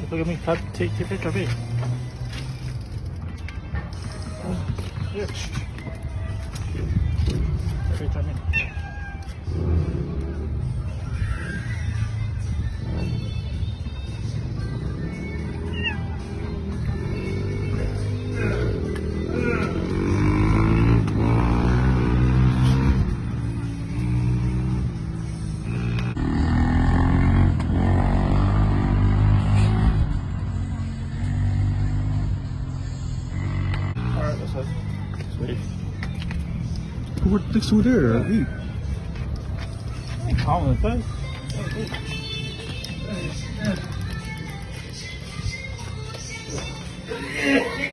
It. Look at me. Take, a picture of me. Yeah. Take a picture sir. Sweet. What the so there? Yeah. Hey. Calm the. Hey.